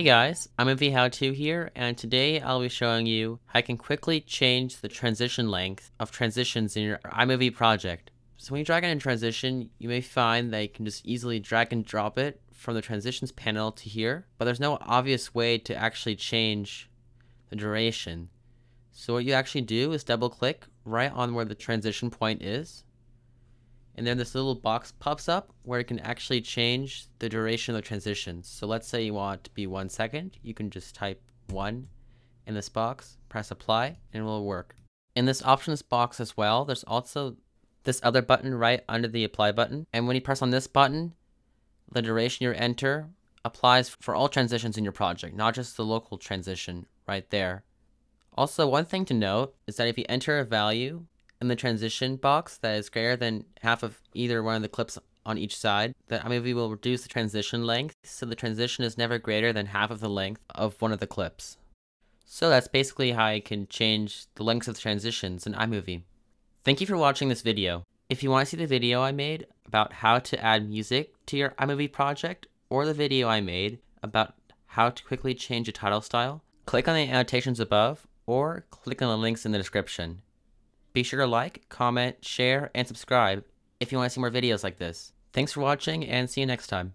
Hey guys, I'm iMovie How To here, and today I'll be showing you how you can quickly change the transition length of transitions in your iMovie project. So when you drag in a transition, you may find that you can just easily drag and drop it from the transitions panel to here, but there's no obvious way to actually change the duration. So what you actually do is double click right on where the transition point is, and then this little box pops up where you can actually change the duration of the transitions. So let's say you want to be one second, you can just type one in this box, press apply, and it will work. In this options box as well, there's also this other button right under the apply button. And when you press on this button, the duration you enter applies for all transitions in your project, not just the local transition right there. Also, one thing to note is that if you enter a value in the transition box that is greater than half of either one of the clips on each side, the iMovie will reduce the transition length, so the transition is never greater than half of the length of one of the clips. So that's basically how I can change the lengths of the transitions in iMovie. Thank you for watching this video. If you want to see the video I made about how to add music to your iMovie project, or the video I made about how to quickly change a title style, click on the annotations above, or click on the links in the description. Be sure to like, comment, share, and subscribe if you want to see more videos like this. Thanks for watching and see you next time.